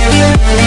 Yeah.